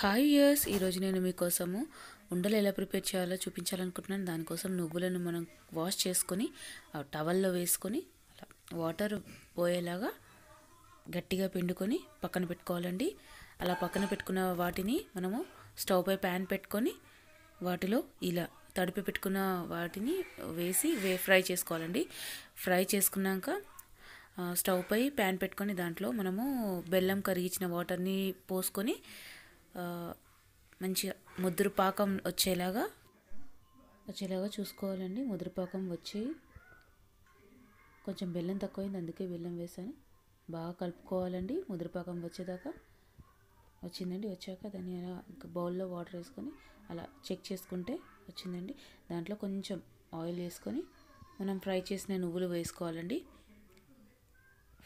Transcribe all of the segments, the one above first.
Hi years ఈరోజు నేను మీకోసము ఉండలు ఎలా ప్రిపేర్ చేయాలో చూపించాలనుకుంటున్నాను. దానికోసం నువ్వులను మనం వాష్ చేసుకొని టవల్లో వేసుకొని అలా వాటర్ పోయేలాగా గట్టిగా పిండుకొని పక్కన పెట్టుకోవాలండి. అలా పక్కన పెట్టుకున్న వాటిని మనము స్టవ్ పై ప్యాన్ పెట్టుకొని వాటిలో ఇలా తడిపి పెట్టుకున్న వాటిని వేసి వే ఫ్రై చేసుకోవాలండి. ఫ్రై చేసుకున్నాక స్టవ్ పై ప్యాన్ పెట్టుకొని దాంట్లో మనము బెల్లం కరిగించిన వాటర్ని పోసుకొని మంచిగా ముద్రపాకం వచ్చేలాగా వచ్చేలాగా చూసుకోవాలండి. ముద్ర పాకం వచ్చి కొంచెం బెల్లం తక్కువైంది అందుకే బెల్లం వేసాను బాగా కలుపుకోవాలండి. ముద్రపాకం వచ్చేదాకా వచ్చిందండి. వచ్చాక దాన్ని అలా బౌల్లో వాటర్ వేసుకొని అలా చెక్ చేసుకుంటే వచ్చిందండి. దాంట్లో కొంచెం ఆయిల్ వేసుకొని మనం ఫ్రై చేసిన నువ్వులు వేసుకోవాలండి.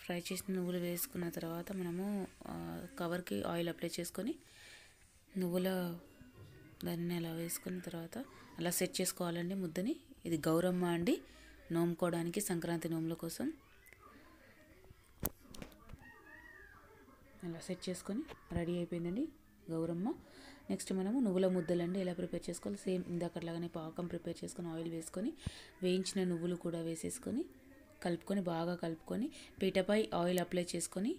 ఫ్రై చేసిన నువ్వులు వేసుకున్న తర్వాత మనము కవర్కి ఆయిల్ అప్లై చేసుకొని నువ్వుల దాన్ని అలా వేసుకున్న తర్వాత అలా సెట్ చేసుకోవాలండి ముద్దని. ఇది గౌరమ్మ అండి. నోముకోవడానికి సంక్రాంతి నోముల కోసం అలా సెట్ చేసుకొని రెడీ అయిపోయిందండి గౌరమ్మ. నెక్స్ట్ మనము నువ్వుల ముద్దలండి ఎలా ప్రిపేర్ చేసుకోవాలి? సేమ్ ఇందాకట్లాగానే పాకం ప్రిపేర్ చేసుకొని ఆయిల్ వేసుకొని వేయించిన నువ్వులు కూడా వేసేసుకొని కలుపుకొని బాగా కలుపుకొని పీటపై ఆయిల్ అప్లై చేసుకొని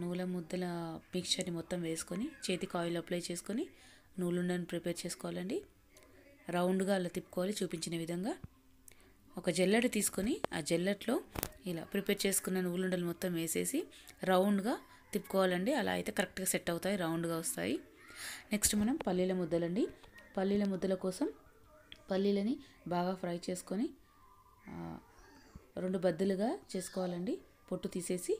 నువ్వుల ముద్దల మిక్చర్ని మొత్తం వేసుకొని చేతికి ఆయిల్ అప్లై చేసుకొని నూలుండని ప్రిపేర్ చేసుకోవాలండి. రౌండ్గా అలా తిప్పుకోవాలి చూపించిన విధంగా. ఒక జల్లెడ తీసుకొని ఆ జల్లెట్లో ఇలా ప్రిపేర్ చేసుకున్న నువ్వులుండలు మొత్తం వేసేసి రౌండ్గా తిప్పుకోవాలండి. అలా అయితే కరెక్ట్గా సెట్ అవుతాయి రౌండ్గా వస్తాయి. నెక్స్ట్ మనం పల్లీల ముద్దలండి. పల్లీల ముద్దల కోసం పల్లీలని బాగా ఫ్రై చేసుకొని రెండు బద్దలుగా చేసుకోవాలండి. పొట్టు తీసేసి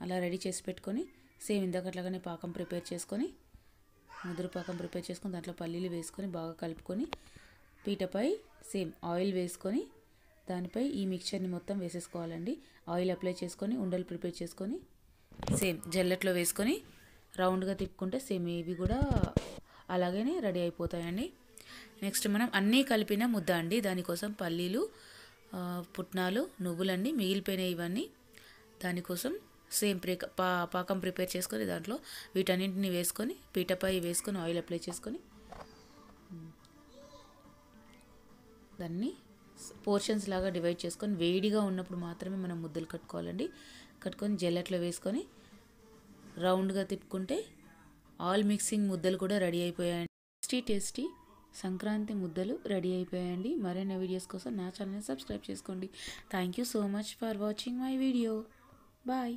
అలా రెడీ చేసి పెట్టుకొని సేమ్ ఇందాకట్లాగానే పాకం ప్రిపేర్ చేసుకొని ముదురు పాకం ప్రిపేర్ చేసుకొని దాంట్లో పల్లీలు వేసుకొని బాగా కలుపుకొని పీటపై సేమ్ ఆయిల్ వేసుకొని దానిపై ఈ మిక్చర్ని మొత్తం వేసేసుకోవాలండి. ఆయిల్ అప్లై చేసుకొని ఉండలు ప్రిపేర్ చేసుకొని సేమ్ జల్లెట్లో వేసుకొని రౌండ్గా తిప్పుకుంటే సేమ్ ఇవి కూడా అలాగే రెడీ అయిపోతాయండి. నెక్స్ట్ మనం అన్నీ కలిపిన ముద్ద అండి. దానికోసం పల్లీలు పుట్నాలు నువ్వులండి మిగిలిపోయినాయి ఇవన్నీ. దానికోసం సేమ్ ప్రే పా పాకం ప్రిపేర్ చేసుకొని దాంట్లో వీటన్నింటిని వేసుకొని పీటపై వేసుకొని ఆయిల్ అప్లై చేసుకొని దాన్ని పోర్షన్స్ లాగా డివైడ్ చేసుకొని వేడిగా ఉన్నప్పుడు మాత్రమే మనం ముద్దలు కట్టుకోవాలండి. కట్టుకొని జల్లెట్లో వేసుకొని రౌండ్గా తిప్పుకుంటే ఆల్ మిక్సింగ్ ముద్దలు కూడా రెడీ అయిపోయాయండి. టేస్టీ టేస్టీ సంక్రాంతి ముద్దలు రెడీ అయిపోయాయండి. మరిన్ని వీడియోస్ కోసం నా ఛానల్ని సబ్స్క్రైబ్ చేసుకోండి. Thank you so much for watching my video. Bye.